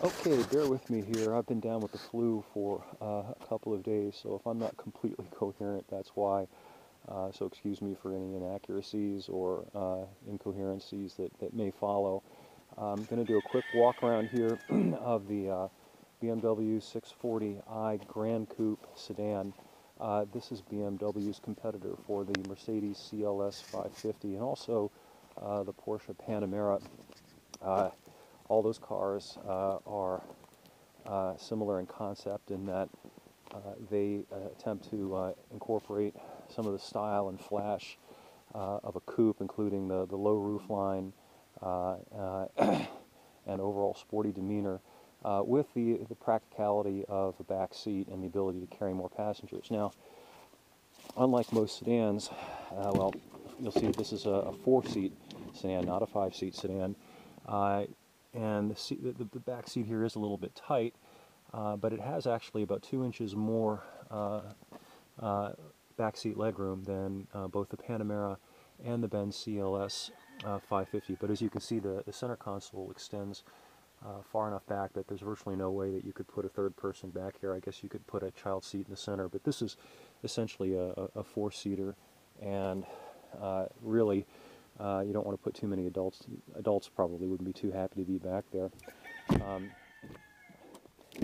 Okay, bear with me here. I've been down with the flu for uh, a couple of days, so if I'm not completely coherent, that's why. Uh, so excuse me for any inaccuracies or uh, incoherencies that, that may follow. I'm going to do a quick walk around here of the uh, BMW 640i Gran Coupe sedan. Uh, this is BMW's competitor for the Mercedes CLS 550 and also uh, the Porsche Panamera. All those cars uh, are uh, similar in concept in that uh, they attempt to incorporate some of the style and flash of a coupe, including the, the low roof line and overall sporty demeanor. Uh, with the, the practicality of a back seat and the ability to carry more passengers. Now, unlike most sedans, uh, well, you'll see this is a, a four-seat sedan, not a five-seat sedan. Uh, and the, seat, the, the, back seat here is a little bit tight, uh, but it has actually about two inches more uh, uh, back seat legroom than uh, both the Panamera and the Benz CLS uh, 550. But as you can see, the, the center console extends uh, far enough back that there's virtually no way that you could put a third person back here. I guess you could put a child seat in the center, but this is essentially a, a four-seater, and really uh, you don't want to put too many adults. Adults probably wouldn't be too happy to be back there. Um,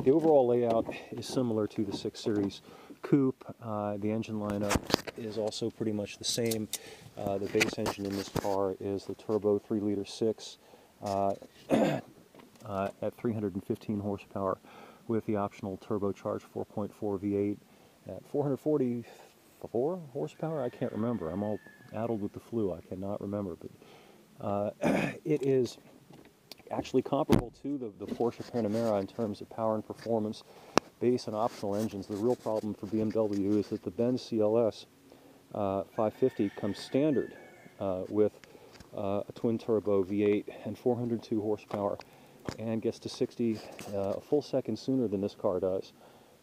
the overall layout is similar to the 6 Series Coupe. Uh, the engine lineup is also pretty much the same. Uh, the base engine in this car is the turbo 3-liter 6 uh, uh, at 315 horsepower with the optional turbocharged 4.4 V8 at 444 horsepower. I can't remember. I'm all addled with the flu. I cannot remember, but uh, it is actually comparable to the, the Porsche Panamera in terms of power and performance, base and optional engines. The real problem for BMW is that the Benz CLS uh, 550 comes standard uh, with uh, a twin turbo V8 and 402 horsepower and gets to 60 uh, a full second sooner than this car does.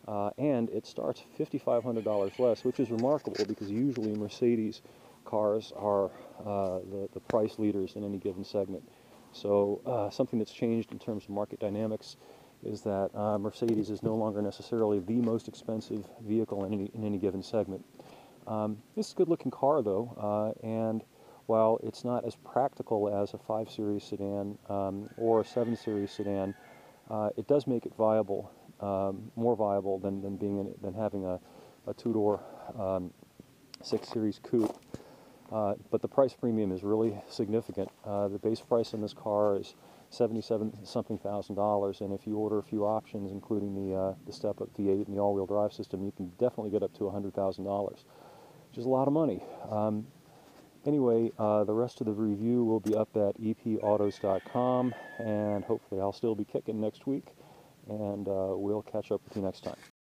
Uh, and it starts $5,500 less, which is remarkable because usually Mercedes cars are uh, the, the price leaders in any given segment. So uh, something that's changed in terms of market dynamics is that uh, Mercedes is no longer necessarily the most expensive vehicle in any, in any given segment. Um, this is a good looking car though, uh, and while it's not as practical as a 5 Series sedan um, or a 7 Series sedan, uh, it does make it viable, um, more viable than, than, being in, than having a, a two-door um, 6 Series coupe. Uh, but the price premium is really significant. Uh, the base price on this car is 77 something thousand dollars, and if you order a few options, including the, uh, the step-up V8 and the all-wheel drive system, you can definitely get up to $100,000, which is a lot of money. Um, anyway, uh, the rest of the review will be up at epautos.com, and hopefully I'll still be kicking next week, and uh, we'll catch up with you next time.